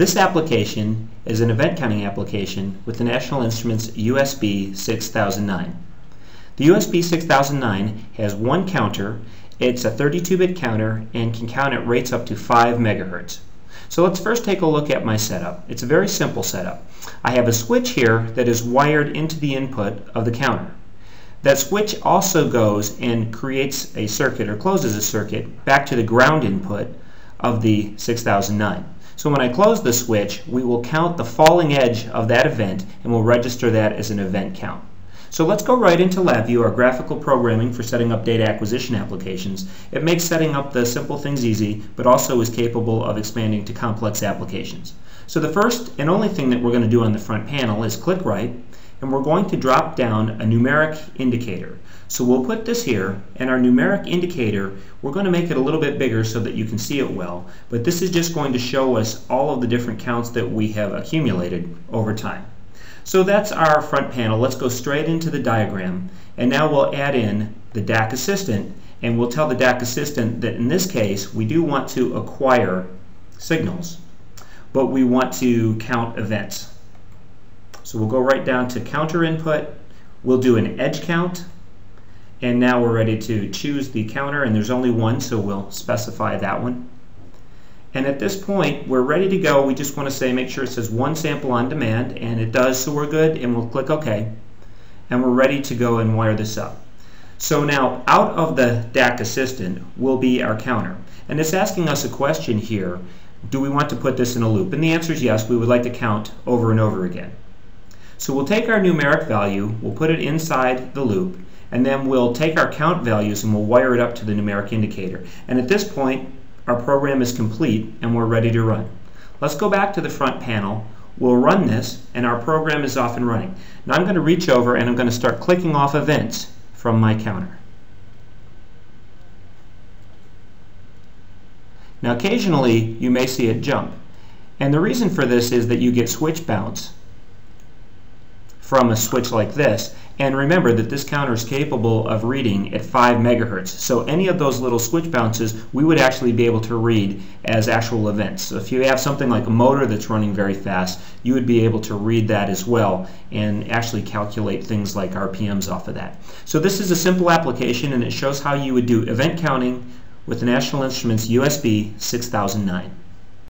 This application is an event counting application with the National Instruments USB 6009. The USB 6009 has one counter, it's a 32-bit counter and can count at rates up to 5 megahertz. So let's first take a look at my setup. It's a very simple setup. I have a switch here that is wired into the input of the counter. That switch also goes and creates a circuit or closes a circuit back to the ground input of the 6009. So when I close the switch, we will count the falling edge of that event and we'll register that as an event count. So let's go right into LabVIEW, our graphical programming for setting up data acquisition applications. It makes setting up the simple things easy, but also is capable of expanding to complex applications. So the first and only thing that we're going to do on the front panel is click right, and we're going to drop down a numeric indicator. So we'll put this here, and our numeric indicator, we're going to make it a little bit bigger so that you can see it well, but this is just going to show us all of the different counts that we have accumulated over time. So that's our front panel. Let's go straight into the diagram, and now we'll add in the DAQ Assistant, and we'll tell the DAQ Assistant that in this case, we do want to acquire signals, but we want to count events. So we'll go right down to counter input, we'll do an edge count, and now we're ready to choose the counter, and there's only one, so we'll specify that one. And at this point, we're ready to go. We just want to say, make sure it says one sample on demand, and it does, so we're good, and we'll click OK. And we're ready to go and wire this up. So now, out of the DAQ Assistant will be our counter. And it's asking us a question here, do we want to put this in a loop? And the answer is yes, we would like to count over and over again. So we'll take our numeric value, we'll put it inside the loop, and then we'll take our count values and we'll wire it up to the numeric indicator. And at this point, our program is complete and we're ready to run. Let's go back to the front panel. We'll run this and our program is off and running. Now I'm going to reach over and I'm going to start clicking off events from my counter. Now occasionally you may see it jump. And the reason for this is that you get switch bounce from a switch like this. And remember that this counter is capable of reading at 5 megahertz. So any of those little switch bounces we would actually be able to read as actual events. So if you have something like a motor that's running very fast, you would be able to read that as well and actually calculate things like RPMs off of that. So this is a simple application and it shows how you would do event counting with the National Instruments USB 6009.